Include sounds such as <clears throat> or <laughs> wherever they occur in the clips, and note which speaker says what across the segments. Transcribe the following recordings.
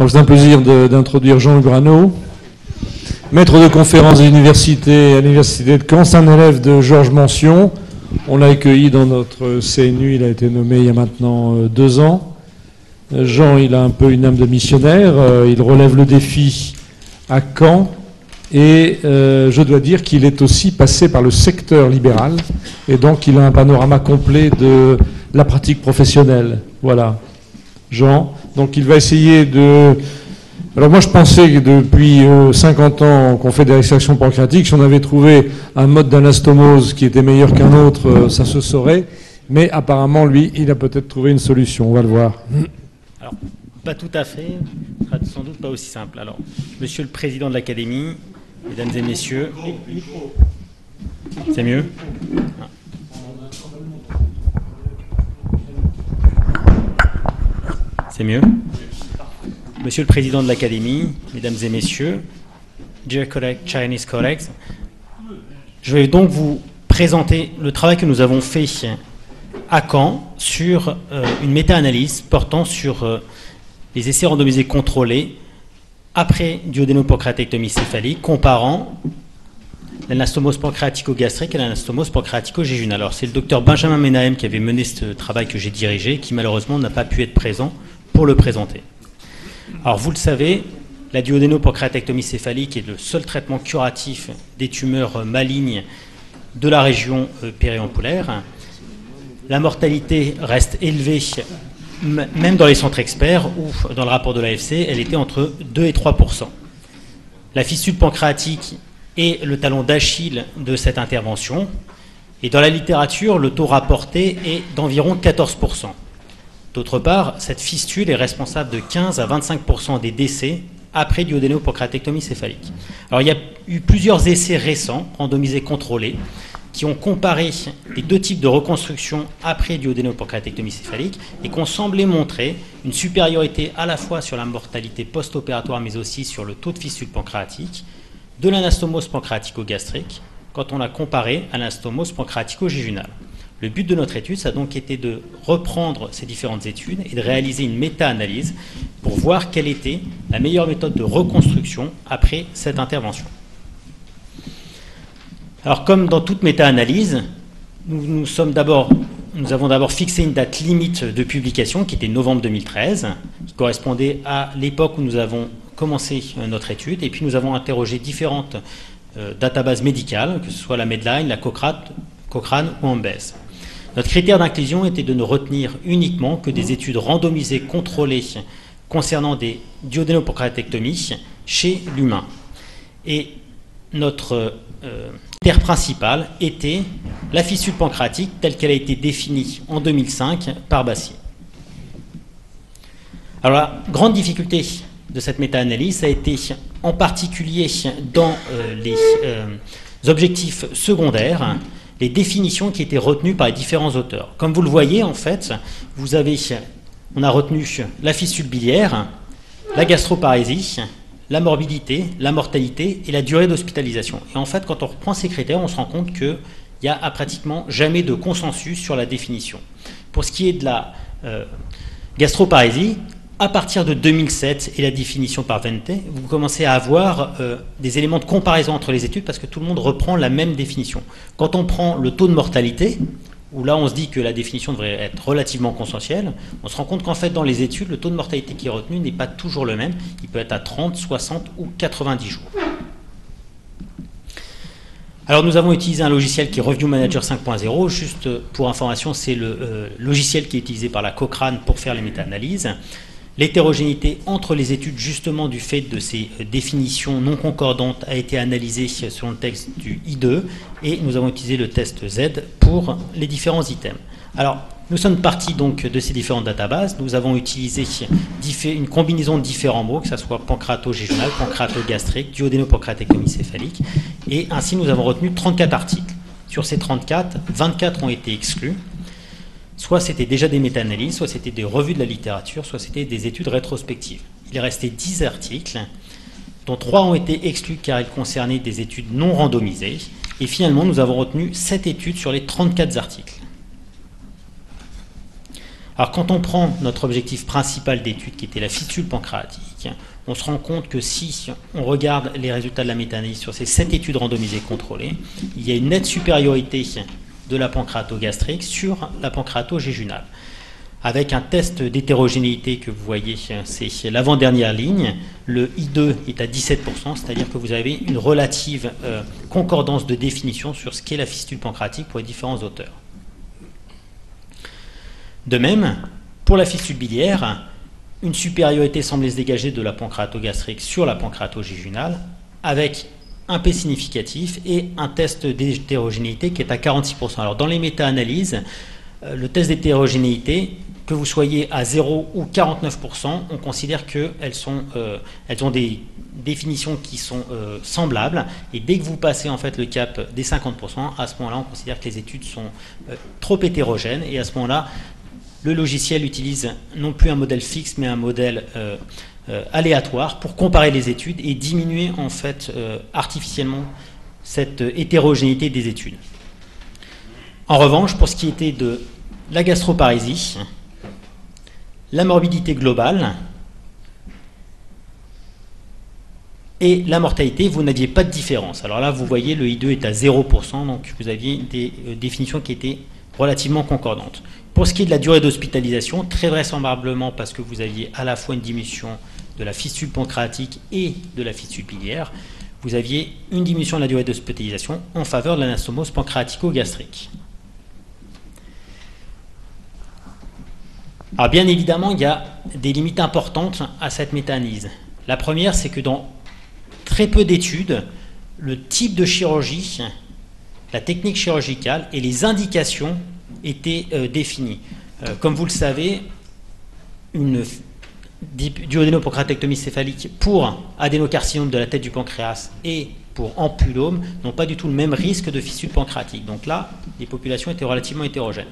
Speaker 1: C'est un plaisir d'introduire Jean Grano, maître de conférence à l'université, à l'université de Caen, c'est un élève de Georges Mention. On l'a accueilli dans notre CNU, il a été nommé il y a maintenant euh, deux ans. Jean, il a un peu une âme de missionnaire, euh, il relève le défi à Caen, et euh, je dois dire qu'il est aussi passé par le secteur libéral, et donc il a un panorama complet de la pratique professionnelle. Voilà. Jean, donc il va essayer de... Alors moi je pensais que depuis 50 euh, ans qu'on fait des extractions pancréatiques, si on avait trouvé un mode d'anastomose qui était meilleur qu'un autre, euh, ça se saurait. Mais apparemment, lui, il a peut-être trouvé une solution. On va le voir.
Speaker 2: Alors, pas tout à fait, sans doute pas aussi simple. Alors, monsieur le président de l'Académie, mesdames et messieurs, c'est mieux? C'est mieux Monsieur le Président de l'Académie, Mesdames et Messieurs, dear Chinese colleagues, je vais donc vous présenter le travail que nous avons fait à Caen sur euh, une méta-analyse portant sur euh, les essais randomisés contrôlés après duodénopancréatectomie céphalique, comparant l'anastomose pancréatico-gastrique et l'anastomose pancréatico-jéjunale. Alors c'est le docteur Benjamin Menahem qui avait mené ce travail que j'ai dirigé, qui malheureusement n'a pas pu être présent pour le présenter. Alors vous le savez, la duodénopancréatectomie céphalique est le seul traitement curatif des tumeurs malignes de la région euh, périampulaire. La mortalité reste élevée même dans les centres experts ou dans le rapport de l'AFC, elle était entre 2 et 3% La fistule pancréatique est le talon d'Achille de cette intervention. Et dans la littérature, le taux rapporté est d'environ 14 D'autre part, cette fistule est responsable de 15 à 25% des décès après duodénopancréatectomie céphalique. Alors il y a eu plusieurs essais récents, randomisés contrôlés, qui ont comparé les deux types de reconstruction après duodénopancréatectomie céphalique et qui ont semblé montrer une supériorité à la fois sur la mortalité post-opératoire mais aussi sur le taux de fistule pancréatique de l'anastomose pancréatico-gastrique quand on l'a comparé à l'anastomose pancréatico-jéjunale. Le but de notre étude, ça a donc été de reprendre ces différentes études et de réaliser une méta-analyse pour voir quelle était la meilleure méthode de reconstruction après cette intervention. Alors, comme dans toute méta-analyse, nous, avons d'abord fixé une date limite de publication qui était novembre 2013, qui correspondait à l'époque où nous avons commencé euh, notre étude, et puis nous avons interrogé différentes euh, databases médicales, que ce soit la Medline, la Cochrane ou Ambes. Notre critère d'inclusion était de ne retenir uniquement que des études randomisées contrôlées concernant des duodénopancréatectomies chez l'humain. Et notre euh, critère principal était la fissure pancréatique telle qu'elle a été définie en 2005 par Bassier. Alors la grande difficulté de cette méta-analyse a été en particulier dans euh, les euh, objectifs secondaires les définitions qui étaient retenues par les différents auteurs. Comme vous le voyez, en fait, vous avez, on a retenu la fistule biliaire, la gastroparésie, la morbidité, la mortalité et la durée d'hospitalisation. Et en fait, quand on reprend ces critères, on se rend compte qu'il n'y a pratiquement jamais de consensus sur la définition. Pour ce qui est de la euh, gastroparésie, à partir de 2007 et la définition par Vente, vous commencez à avoir euh, des éléments de comparaison entre les études parce que tout le monde reprend la même définition. Quand on prend le taux de mortalité, où là on se dit que la définition devrait être relativement consensuelle, on se rend compte qu'en fait dans les études, le taux de mortalité qui est retenu n'est pas toujours le même. Il peut être à 30, 60 ou 90 jours. Alors nous avons utilisé un logiciel qui est Review Manager 5.0. Juste pour information, c'est le euh, logiciel qui est utilisé par la Cochrane pour faire les méta-analyses. L'hétérogénéité entre les études, justement du fait de ces euh, définitions non concordantes, a été analysée sur le texte du I2 et nous avons utilisé le test Z pour les différents items. Alors, nous sommes partis donc de ces différentes databases. Nous avons utilisé une combinaison de différents mots, que ce soit pancréato-géjonal, pancréato-gastrique, duodénopancréatectomie céphalique. Et ainsi, nous avons retenu 34 articles. Sur ces 34, 24 ont été exclus. Soit c'était déjà des méta-analyses, soit c'était des revues de la littérature, soit c'était des études rétrospectives. Il est resté 10 articles, dont 3 ont été exclus car ils concernaient des études non randomisées. Et finalement, nous avons retenu 7 études sur les 34 articles. Alors quand on prend notre objectif principal d'étude, qui était la fistule pancréatique, on se rend compte que si on regarde les résultats de la méta-analyse sur ces sept études randomisées contrôlées, il y a une nette supériorité de la pancréatogastrique sur la pancréatogéjunale. Avec un test d'hétérogénéité que vous voyez, c'est l'avant-dernière ligne, le I2 est à 17%, c'est-à-dire que vous avez une relative euh, concordance de définition sur ce qu'est la fistule pancréatique pour les différents auteurs. De même, pour la fistule biliaire, une supériorité semble se dégager de la pancréatogastrique sur la pancréatogéjunale, avec un P significatif et un test d'hétérogénéité qui est à 46%. Alors dans les méta-analyses, euh, le test d'hétérogénéité, que vous soyez à 0 ou 49%, on considère qu'elles euh, ont des définitions qui sont euh, semblables. Et dès que vous passez en fait le cap des 50%, à ce moment-là, on considère que les études sont trop hétérogènes. Et à ce moment-là, le logiciel utilise non plus un modèle fixe, mais un modèle aléatoire pour comparer les études et diminuer en fait euh, artificiellement cette hétérogénéité des études. En revanche, pour ce qui était de la gastroparésie, la morbidité globale et la mortalité, vous n'aviez pas de différence. Alors là, vous voyez, le I2 est à 0%, donc vous aviez des définitions qui étaient relativement concordantes. Pour ce qui est de la durée d'hospitalisation, très vraisemblablement parce que vous aviez à la fois une diminution de la fistule pancréatique et de la fistule biliaire, vous aviez une diminution de la durée d'hospitalisation en faveur de l'anastomose pancréatico-gastrique. Alors bien évidemment, il y a des limites importantes à cette méta-analyse. La première, c'est que dans très peu d'études, le type de chirurgie, la technique chirurgicale et les indications était euh, définie. Euh, comme vous le savez, une duodénopancréatectomie céphalique pour adénocarcinome de la tête du pancréas et pour ampulome n'ont pas du tout le même risque de fissure pancréatique. Donc là, les populations étaient relativement hétérogènes.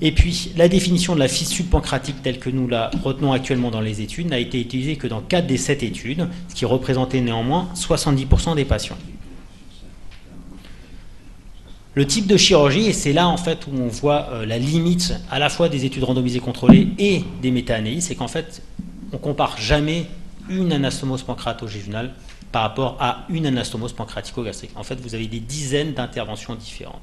Speaker 2: Et puis, la définition de la fissure pancréatique telle que nous la retenons actuellement dans les études n'a été utilisée que dans 4 des 7 études, ce qui représentait néanmoins 70% des patients. Le type de chirurgie, et c'est là en fait où on voit euh, la limite à la fois des études randomisées contrôlées et des méta-analyses, c'est qu'en fait, on compare jamais une anastomose pancréatogénale par rapport à une anastomose pancréatico-gastrique. En fait, vous avez des dizaines d'interventions différentes.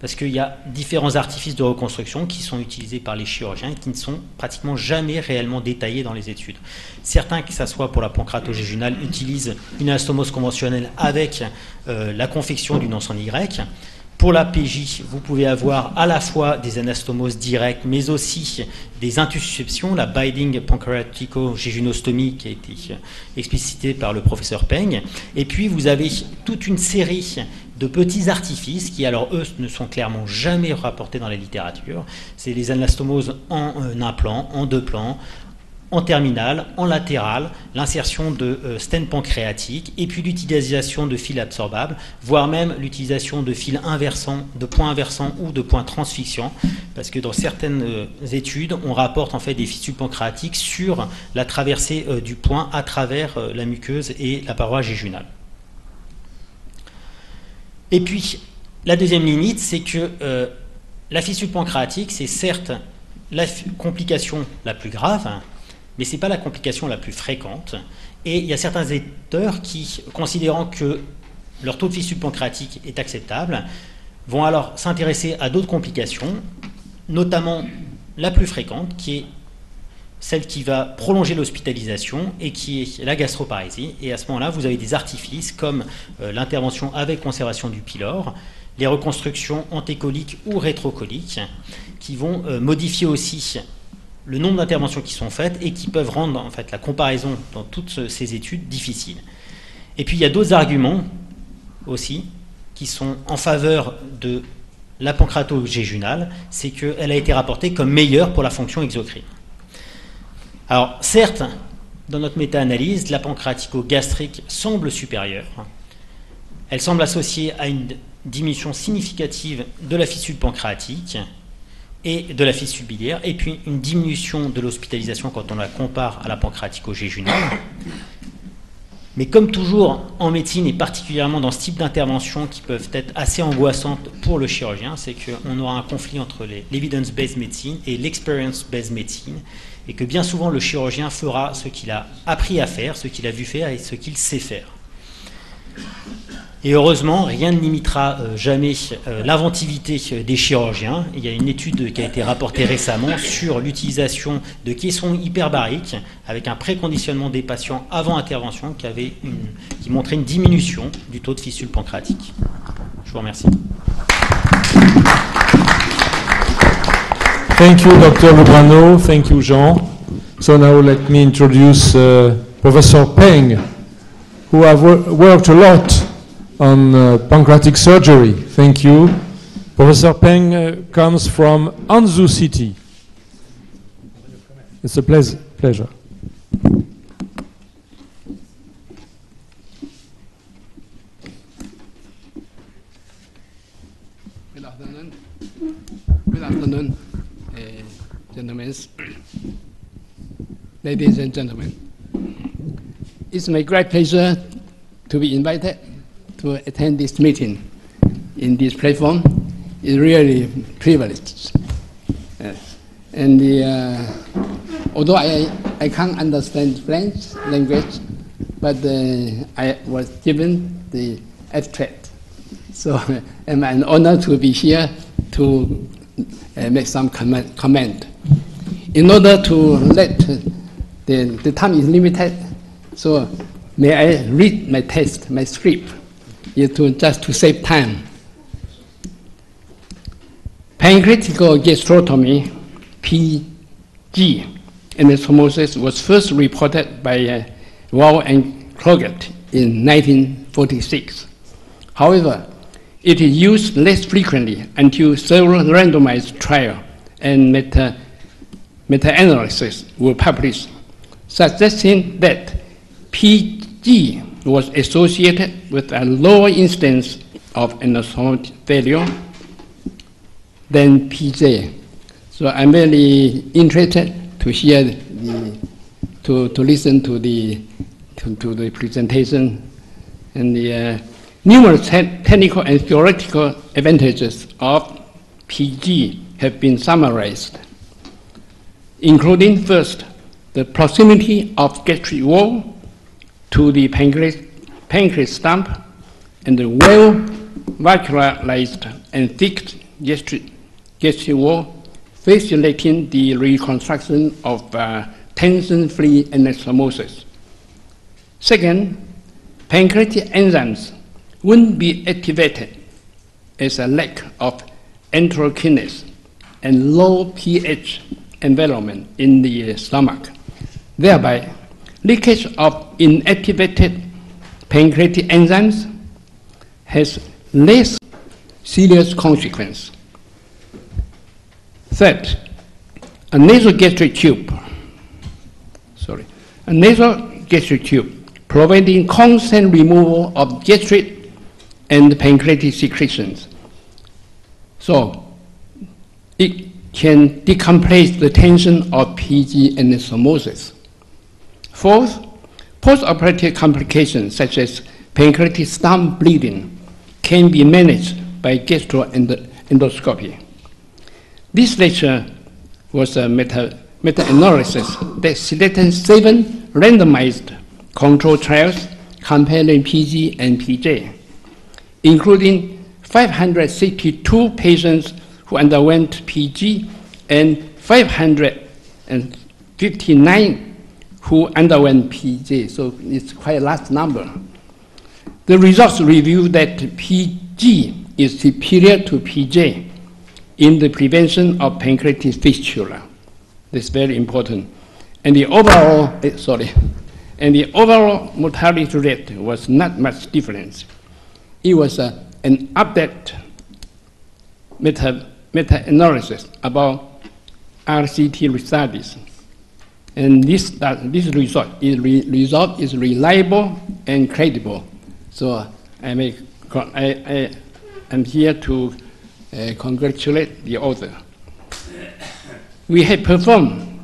Speaker 2: Parce qu'il y a différents artifices de reconstruction qui sont utilisés par les chirurgiens et qui ne sont pratiquement jamais réellement détaillés dans les études. Certains, que ce soit pour la pancréatogénale, utilisent une anastomose conventionnelle avec euh, la confection d'une ensemble Y. Pour la PJ, vous pouvez avoir à la fois des anastomoses directes, mais aussi des intussusceptions, la binding pancreatico-jéjunostomie qui a été explicitée par le professeur Peng. Et puis vous avez toute une série de petits artifices qui, alors eux, ne sont clairement jamais rapportés dans la littérature. C'est les anastomoses en un implant, en deux plans, en terminale, en latéral, l'insertion de euh, stènes pancréatiques et puis l'utilisation de fils absorbables, voire même l'utilisation de fils inversants, de points inversants ou de points transfixiants, parce que dans certaines euh, études, on rapporte en fait des fistules pancréatiques sur la traversée euh, du point à travers la muqueuse et la paroi jéjunale. Et puis, la deuxième limite, c'est que la fistule pancréatique, c'est certes la complication la plus grave, mais ce n'est pas la complication la plus fréquente. Et il y a certains éditeurs qui, considérant que leur taux de fissure pancréatique est acceptable, vont alors s'intéresser à d'autres complications, notamment la plus fréquente, qui est celle qui va prolonger l'hospitalisation et qui est la gastroparésie. Et à ce moment-là, vous avez des artifices comme euh, l'intervention avec conservation du pylore, les reconstructions antécoliques ou rétrocoliques, qui vont euh, modifier aussi le nombre d'interventions qui sont faites et qui peuvent rendre en fait la comparaison dans toutes ces études difficile. Et puis il y a d'autres arguments aussi qui sont en faveur de la pancréatogéjunale, c'est qu'elle a été rapportée comme meilleure pour la fonction exocrine. Alors certes, dans notre méta-analyse, la pancréatico-gastrique semble supérieure. Elle semble associée à une diminution significative de la fissure pancréatique, et de la fissure biliaire, et puis une diminution de l'hospitalisation quand on la compare à la pancréatico-géjunale. Mais comme toujours en médecine et particulièrement dans ce type d'intervention qui peuvent être assez angoissantes pour le chirurgien, c'est qu'on aura un conflit entre l'evidence-based medicine et l'experience-based medicine et que bien souvent le chirurgien fera ce qu'il a appris à faire, ce qu'il a vu faire et ce qu'il sait faire. Et heureusement, rien ne limitera euh, jamais euh, l'inventivité euh, des chirurgiens. Il y a une étude qui a été rapportée récemment sur l'utilisation de caissons hyperbariques avec un préconditionnement des patients avant intervention qui, avait une, qui montrait une diminution du taux de fissule pancréatique. Je vous remercie.
Speaker 1: Thank you, Dr. Lubrano. Thank you, Jean. So now let me introduce uh, Professor Peng, who have wor worked a lot on uh, pancreatic surgery. Thank you. Professor Peng uh, comes from Anzu City. It's a pleas- pleasure.
Speaker 3: Good afternoon. Good afternoon, uh, gentlemen. Ladies and gentlemen. It's my great pleasure to be invited to attend this meeting in this platform. is really privileged. Yes. And the, uh, although I, I can't understand French language, but uh, I was given the abstract. So <laughs> I'm an honor to be here to uh, make some comment, comment. In order to let the, the time is limited, so may I read my text, my script, is to just to save time. Pancreatic gastrotomy, PG, anastomosis was first reported by uh, Wall and Cloggett in 1946. However, it is used less frequently until several randomized trials and meta, meta-analysis were published, suggesting that PG was associated with a lower incidence of anastomotic failure than PJ. So I'm very interested to hear the, to, to listen to the, to, to the presentation and the uh, numerous te- technical and theoretical advantages of PG have been summarized, including first, the proximity of gastric wall to the pancreas, pancreas stump and the well vascularized and thick gastric, gastric wall, facilitating the reconstruction of uh, tension-free anastomosis. Second, pancreatic enzymes wouldn't be activated as a lack of enterokinase and low pH environment in the stomach. Thereby, leakage of inactivated pancreatic enzymes has less serious consequence. Third, a nasogastric tube, sorry, a nasogastric tube providing constant removal of gastric and pancreatic secretions. So it can decompress the tension of PG anastomosis. Fourth, postoperative complications such as pancreatic stump bleeding can be managed by gastroendoscopy. This lecture was a meta, meta-analysis that selected seven randomized control trials comparing PG and PJ, including 562 patients who underwent PG and 559 who underwent PG, So it's quite a large number. The results reveal that PG is superior to PJ in the prevention of pancreatic fistula. That's very important. And the overall, eh, sorry, and the overall mortality rate was not much difference. It was uh, an update meta, meta-analysis about RCT studies. And this, this result is, re, result is reliable and credible. So I, make, I, I am here to uh, congratulate the author. We have performed,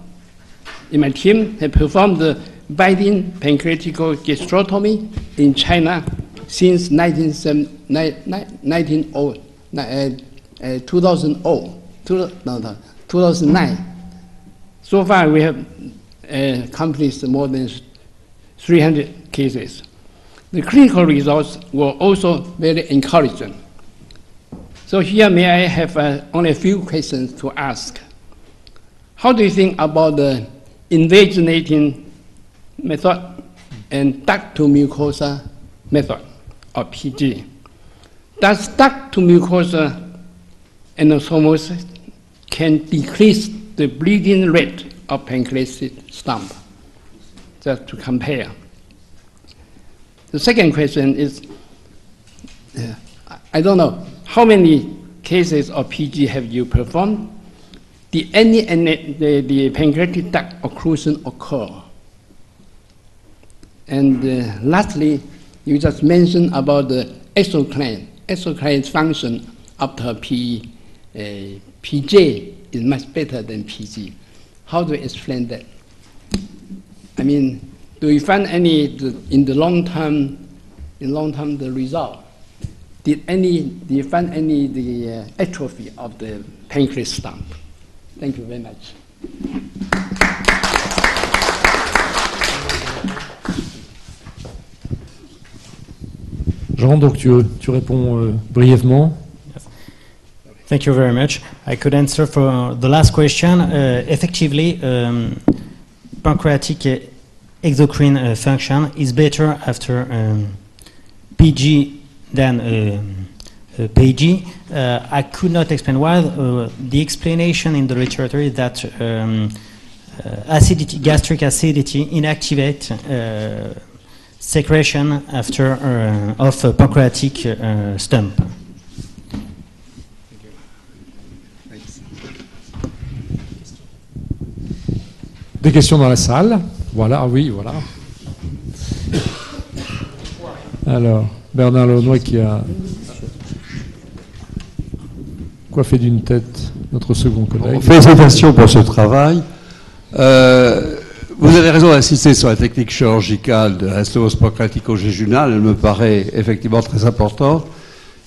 Speaker 3: in my team, have performed the binding pancreatic gastrotomy in China since 19, uh, uh, 2000, two, no, no, 2009. So far, we have accomplished more than 300 cases. The clinical results were also very encouraging. So here, may I have uh, only a few questions to ask. How do you think about the invaginating method and duct to mucosa method, or PG? Does duct to mucosa anastomosis can decrease the bleeding rate of pancreatic stump? Just to compare. The second question is, uh, I don't know, how many cases of PG have you performed? Did any, any the, the pancreatic duct occlusion occur? And uh, lastly, you just mentioned about the exocrine. Exocrine's function after P, uh, PJ is much better than PG. How do you explain that? I mean, do you find any the, in the long term, in long term the result? Did any, do you find any the uh, atrophy of the pancreas stump? Thank you very much.
Speaker 1: Jean, donc tu, tu réponds euh, brièvement.
Speaker 2: Thank you very much. I could answer for the last question. Uh, effectively, um, pancreatic exocrine uh, function is better after um, PG than uh, uh, PG. Uh, I could not explain why. Uh, the explanation in the literature is that um, uh, acidity, gastric acidity inactivate uh, secretion after uh, of pancreatic uh, stump.
Speaker 1: Des questions dans la salle Voilà, oui, voilà. Alors, Bernard Launoy qui a coiffé d'une tête notre second collègue.
Speaker 4: Félicitations pour ce travail. Euh, vous avez raison d'insister sur la technique chirurgicale de la stose pancréatico-jéjunale. Elle me paraît effectivement très importante.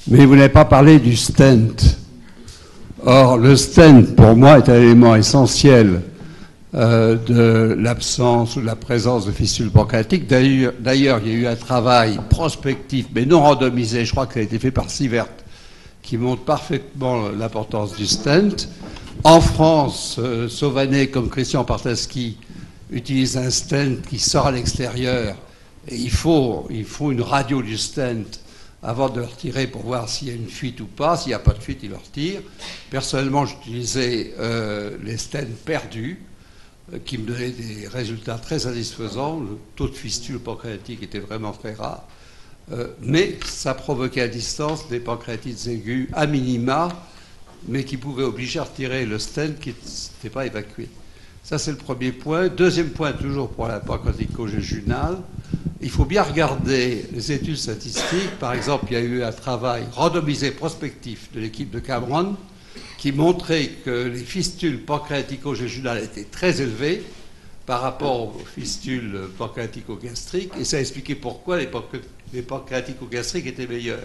Speaker 4: Mais vous n'avez pas parlé du stent. Or, le stent, pour moi, est un élément essentiel euh, de l'absence ou de la présence de fistules pancréatiques. D'ailleurs, il y a eu un travail prospectif, mais non randomisé, je crois que ça a été fait par Sivert, qui montre parfaitement l'importance du stent. En France, euh, Sauvanet, comme Christian Partaski, utilise un stent qui sort à l'extérieur. Et il faut, une radio du stent avant de le retirer pour voir s'il y a une fuite ou pas. S'il n'y a pas de fuite, il le retire. Personnellement, j'utilisais euh, les stents perdus qui me donnaient des résultats très satisfaisants. Le taux de fistule pancréatique était vraiment très rare. Euh, mais ça provoquait à distance des pancréatites aiguës à minima, mais qui pouvaient obliger à retirer le stent qui n'était pas évacué. Ça, c'est le premier point. Deuxième point, toujours pour la pancréatico-jéjunale, il faut bien regarder les études statistiques. Par exemple, il y a eu un travail randomisé prospectif de l'équipe de Cameron qui montrait que les fistules pancréatico-jéjunales étaient très élevées par rapport aux fistules pancréatico-gastriques, et ça a expliqué pourquoi les, pancré- les pancréatico-gastriques étaient meilleurs.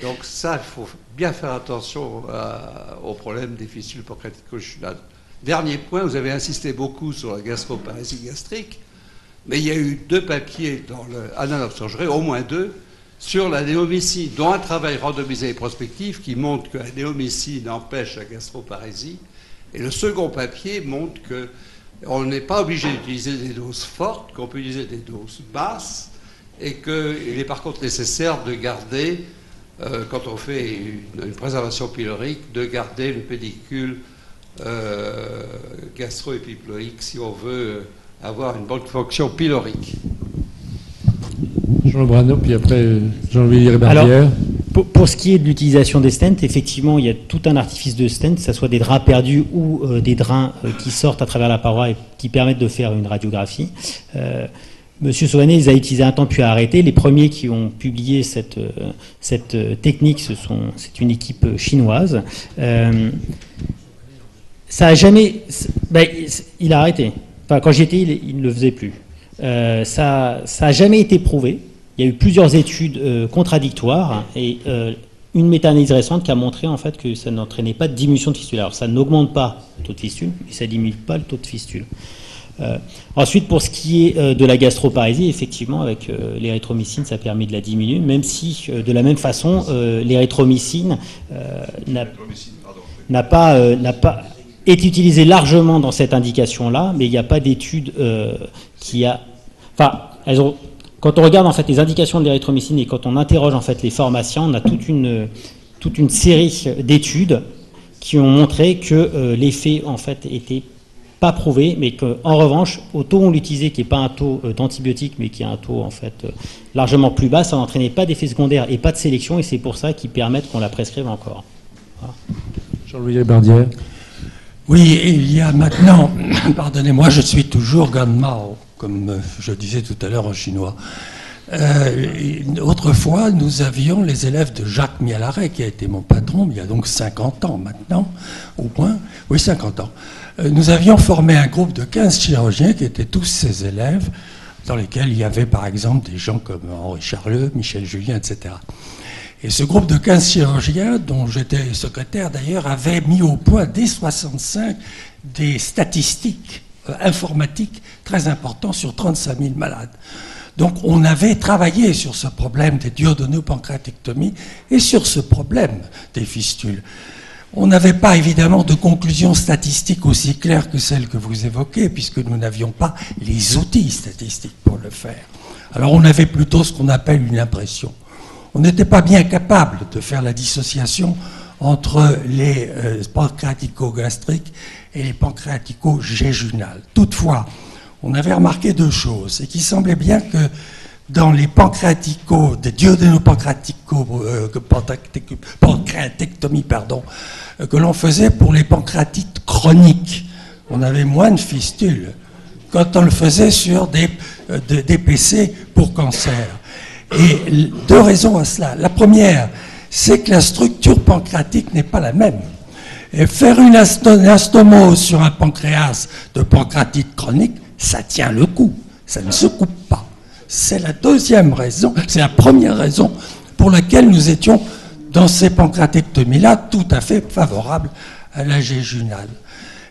Speaker 4: Donc ça, il faut bien faire attention à- au problème des fistules pancréatico-jéjunales. Dernier point, vous avez insisté beaucoup sur la gastroparésie gastrique, mais il y a eu deux papiers dans le of Surgery, au moins deux, sur la néomycine, dont un travail randomisé et prospectif qui montre que la néomycine empêche la gastroparésie. Et le second papier montre que on n'est pas obligé d'utiliser des doses fortes, qu'on peut utiliser des doses basses, et qu'il est par contre nécessaire de garder, euh, quand on fait une, une préservation pylorique, de garder le pédicule euh, gastro-épiploïque si on veut avoir une bonne fonction pylorique.
Speaker 1: Jean Lebrano, puis après Jean-Louis Rébarbière.
Speaker 2: Pour, pour ce qui est de l'utilisation des stents, effectivement, il y a tout un artifice de stents, que ce soit des draps perdus ou euh, des drains euh, qui sortent à travers la paroi et qui permettent de faire une radiographie. Euh, Monsieur Sauvanet les a utilisés un temps puis a arrêté. Les premiers qui ont publié cette, euh, cette technique, ce c'est une équipe chinoise. Ça a jamais. ben, il- il a arrêté. Enfin, quand j'y étais, il, il ne le faisait plus. Euh, ça n'a jamais été prouvé. Il y a eu plusieurs études euh, contradictoires et euh, une méta-analyse récente qui a montré en fait que ça n'entraînait pas de diminution de fistule. Alors ça n'augmente pas le taux de fistule, mais ça diminue pas le taux de fistule. ensuite, pour ce qui est de la gastroparésie, effectivement, avec l'érythromycine, ça permet de la diminuer, même si de la même façon, l'érythromycine n'a pas, n'a pas est utilisé largement dans cette indication-là, mais il n'y a pas d'étude qui a. Enfin, quand on regarde en fait les indications de l'érythromycine et quand on interroge en fait les formations, on a toute une, toute une série d'études qui ont montré que euh, l'effet en fait était pas prouvé, mais qu'en revanche, au taux où on l'utilisait, qui n'est pas un taux euh, d'antibiotique, mais qui est un taux en fait euh, largement plus bas, ça n'entraînait pas d'effet secondaire et pas de sélection, et c'est pour ça qu'ils permettent qu'on la prescrive encore.
Speaker 1: Jean-Louis Bardière.
Speaker 5: Oui, il y a maintenant, <clears throat> pardonnez-moi, je suis toujours Ganmao comme euh, je disais tout à l'heure en chinois. Euh, autrefois, nous avions les élèves de Jacques Mialaret, qui a été mon patron, il y a donc 50 ans maintenant, au moins, oui, 50 ans. Euh, nous avions formé un groupe de 15 chirurgiens qui étaient tous ses élèves, dans lesquels il y avait par exemple des gens comme Henri Charleux, Michel Julien, etc. Et ce groupe de 15 chirurgiens, dont j'étais secrétaire d'ailleurs, avait mis au point dès 65 des statistiques euh, informatique très important sur 35 000 malades. Donc on avait travaillé sur ce problème des duodénopancréatectomies et sur ce problème des fistules. On n'avait pas évidemment de conclusion statistique aussi claire que celle que vous évoquez, puisque nous n'avions pas les outils statistiques pour le faire. Alors on avait plutôt ce qu'on appelle une impression. On n'était pas bien capable de faire la dissociation entre les euh, pancréatico-gastriques et les pancréatico-jéjunales. Toutefois, on avait remarqué deux choses, et qu'il semblait bien que dans les pancréatico, des duodénopancréatico, euh, pardon, euh, que l'on faisait pour les pancréatites chroniques, on avait moins de fistules quand on le faisait sur des, euh, des PC pour cancer. Et deux raisons à cela. La première, c'est que la structure pancréatique n'est pas la même. Et faire une astomose sur un pancréas de pancréatite chronique, ça tient le coup, ça ne se coupe pas. C'est la deuxième raison, c'est la première raison pour laquelle nous étions dans ces pancréatectomies-là tout à fait favorables à la géjunale.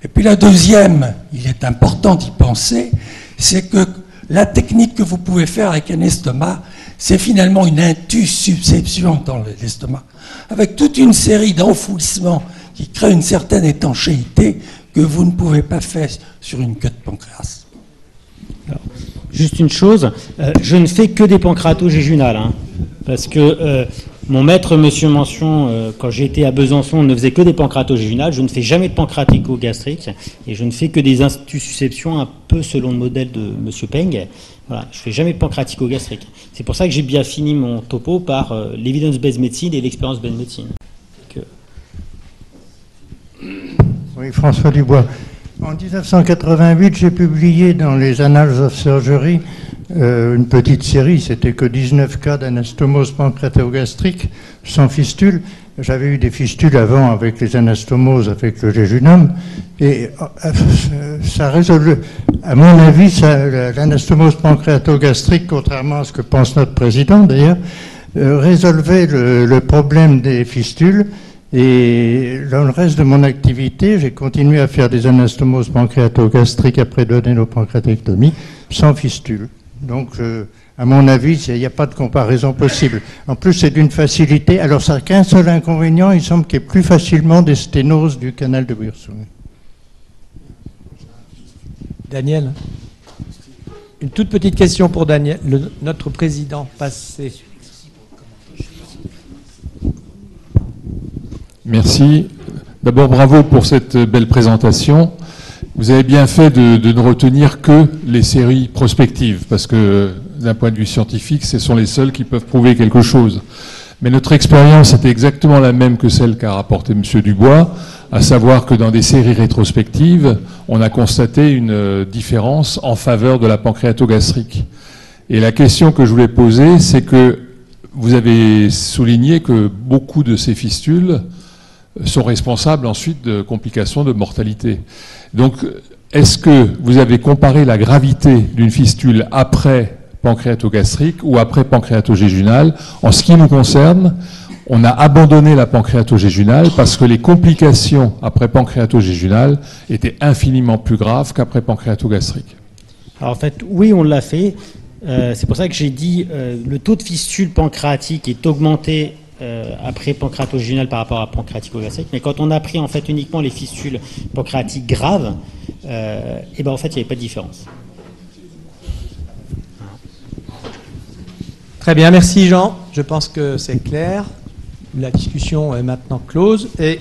Speaker 5: Et puis la deuxième, il est important d'y penser, c'est que la technique que vous pouvez faire avec un estomac, c'est finalement une intussusception dans l'estomac, avec toute une série d'enfouissements qui créent une certaine étanchéité que vous ne pouvez pas faire sur une queue de pancréas.
Speaker 2: juste une chose, euh, je ne fais que des pancréato-géjunales, hein, parce que euh, mon maître Monsieur Mention, euh, quand j'étais à Besançon, ne faisait que des pancréato-géjunales. Je ne fais jamais de pancréatico-gastrique et je ne fais que des intussusceptions un peu selon le modèle de Monsieur Peng. Voilà, je fais jamais de pancréatico-gastrique. C'est pour ça que j'ai bien fini mon topo par l'évidence-based médecine et l'expérience-based médecine.
Speaker 6: Oui, François Dubois. En 1988, j'ai publié dans les Annals of Surgery euh, une petite série, c'était que 19 cas d'anastomose pancréatogastrique sans fistule. J'avais eu des fistules avant avec les anastomoses, avec le jéjunum, et euh, ça résolve, à mon avis, l'anastomose pancréatogastrique, contrairement à ce que pense notre président d'ailleurs, euh, résolvait le, problème des fistules et dans le reste de mon activité, j'ai continué à faire des anastomoses pancréatogastriques après l'odénopancréatectomie sans fistule. Donc, euh, à mon avis, il n'y a pas de comparaison possible. En plus, c'est d'une facilité. Alors, ça n'a qu'un seul inconvénient, il semble qu'il y ait plus facilement des sténoses du canal de Bursou.
Speaker 7: Daniel Une toute petite question pour Daniel, notre président passé.
Speaker 1: Merci. D'abord, bravo pour cette belle présentation. Vous avez bien fait de, ne retenir que les séries prospectives, parce que d'un point de vue scientifique, ce sont les seules qui peuvent prouver quelque chose. Mais notre expérience était exactement la même que celle qu'a rapporté M. Dubois, à savoir que dans des séries rétrospectives, on a constaté une différence en faveur de la pancréatogastrique. Et la question que je voulais poser, c'est que vous avez souligné que beaucoup de ces fistules sont responsables ensuite de complications de mortalité. Donc,
Speaker 8: est-ce que vous avez comparé la gravité d'une fistule après pancréatogastrique ou après pancréatogéjunale En ce qui nous concerne, on a abandonné la pancréatogéjunale parce que les complications après pancréatogéjunale étaient infiniment plus graves qu'après pancréatogastrique.
Speaker 2: Alors en fait, oui, on l'a fait. Euh, c'est pour ça que j'ai dit euh, le taux de fistule pancréatique est augmenté euh, après pancréatogénal par rapport à pancréatico-gastrique. Mais quand on a pris en fait uniquement les fistules pancréatiques graves, et ben en fait il n'y avait pas de différence.
Speaker 7: Très bien, merci Jean. Je pense que c'est clair. La discussion est maintenant close et